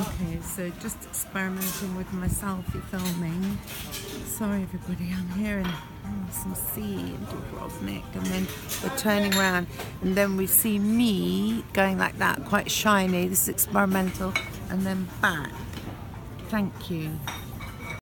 Okay, so just experimenting with my selfie filming. Sorry everybody, I'm here in oh, some sea in Dubrovnik and then we're turning around and then we see me going like that, quite shiny, this is experimental, and then back. Thank you.